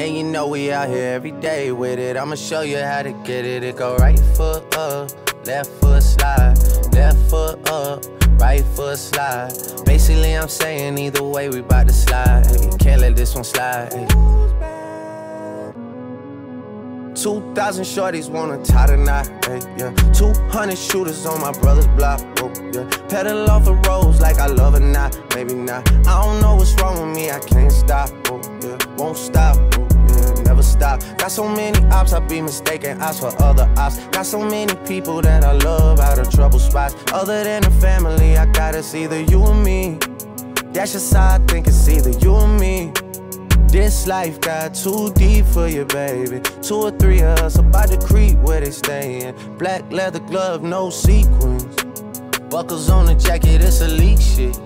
And you know we out here every day with it. I'ma show you how to get it. It go right foot up, left foot slide, left foot up, right foot slide. Basically, I'm saying either way, we bout to slide. Hey, can't let this one slide. Hey. 2,000 shorties wanna tie the knot, hey, yeah. 200 shooters on my brother's block, oh, yeah. Pedal off the roads like I love it not, maybe not. I don't know what's wrong with me, I can't Got so many ops, I be mistaken ops for other ops. Got so many people that I love out of trouble spots. Other than the family, I got it's either you or me. That's just how I think it's either you or me. This life got too deep for you, baby. Two or three of us about to creep where they stayin'. Black leather glove, no sequins. Buckles on the jacket, it's elite shit.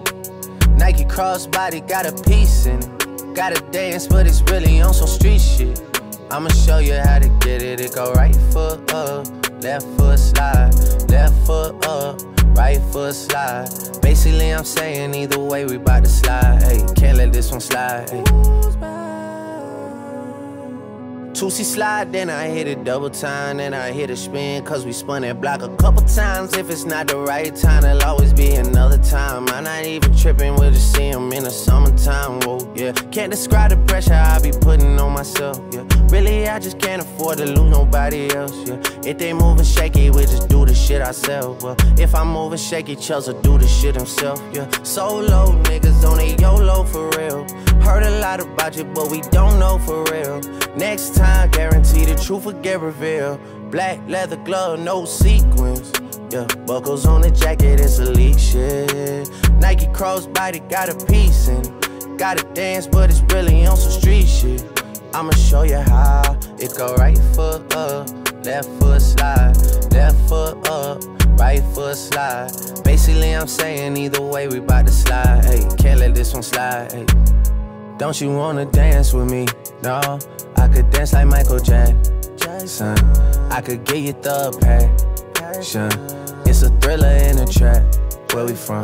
Nike crossbody got a piece in it. Gotta dance, but it's really on some street shit. I'ma show you how to get it. It go right foot up, left foot slide, left foot up, right foot slide. Basically, I'm saying either way, we bout to slide. Hey, can't let this one slide. Hey. Toosie slide, then I hit it double time, then I hit a spin, cause we spun that block a couple times. If it's not the right time, there'll always be another time. I'm not even tripping, we'll just see him in the summertime, whoa, yeah. Can't describe the pressure I be putting on myself, yeah. Really, I just can't afford to lose nobody else, yeah. If they moving shaky, we just do the shit ourselves, well. If I'm moving shaky, Chelsea do the shit himself, yeah. Solo niggas on a YOLO for real. Heard a lot about you, but we don't know for real. Next time, guarantee the truth will get revealed. Black leather glove, no sequins. Yeah, buckles on the jacket, it's elite shit. Nike crossbody got a piece in. Gotta dance, but it's really on some street shit. I'ma show you how. It go right foot up, left foot slide, left foot up, right foot slide. Basically, I'm saying either way, we bout to slide. Hey, can't let this one slide. Hey. Don't you wanna dance with me? No, I could dance like Michael Jackson. I could get you the passion. It's a thriller in a trap. Where we from?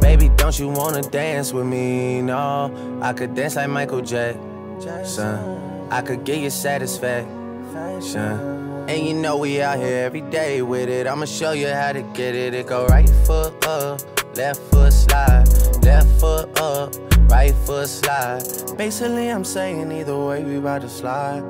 Baby, don't you wanna dance with me? No, I could dance like Michael Jackson. I could get you satisfaction. And you know we out here every day with it. I'ma show you how to get it. It go right foot up, left foot slide, left foot up right slide. Basically, I'm saying either way, we about to slide.